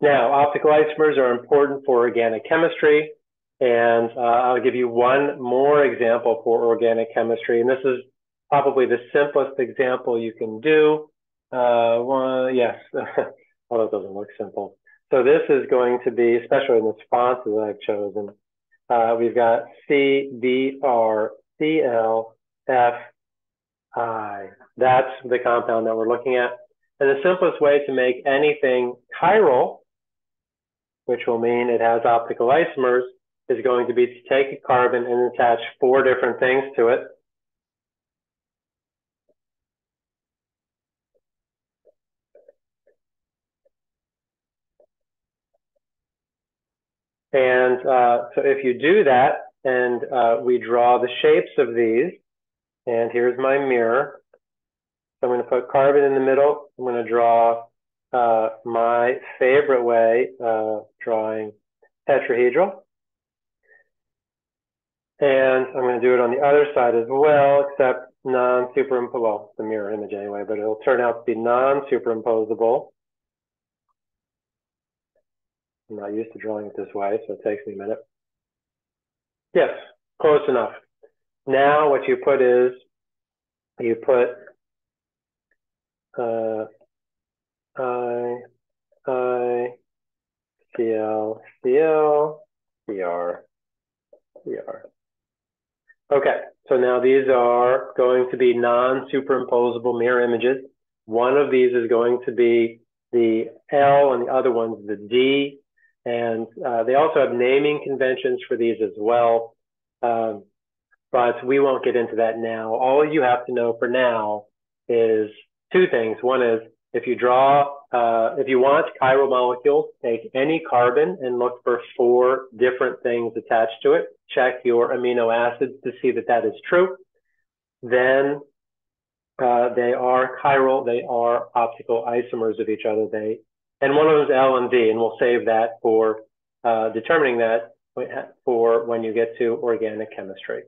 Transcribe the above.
Now, optical isomers are important for organic chemistry, and uh, I'll give you one more example for organic chemistry, and this is probably the simplest example you can do. Uh, one, yes, although it doesn't look simple. So this is going to be, especially in the that I've chosen, uh, we've got C, B, R, C, L, F, I. That's the compound that we're looking at. And the simplest way to make anything chiral, which will mean it has optical isomers, is going to be to take a carbon and attach four different things to it. And uh, so if you do that, and uh, we draw the shapes of these, and here's my mirror. So I'm going to put carbon in the middle. I'm going to draw uh, my favorite way, of drawing tetrahedral. And I'm going to do it on the other side as well, except non-superimposable, well, the mirror image anyway, but it'll turn out to be non-superimposable. I'm not used to drawing it this way, so it takes me a minute. Yes, close enough. Now what you put is, you put uh, I, I, CL, CL, CR, CR. Okay, so now these are going to be non-superimposable mirror images. One of these is going to be the L and the other one's the D. And uh, they also have naming conventions for these as well. Um, but we won't get into that now. All you have to know for now is two things. One is if you draw, uh, if you want chiral molecules, take any carbon and look for four different things attached to it. Check your amino acids to see that that is true. Then uh, they are chiral, they are optical isomers of each other. They and one of them is L and D, and we'll save that for uh, determining that for when you get to organic chemistry.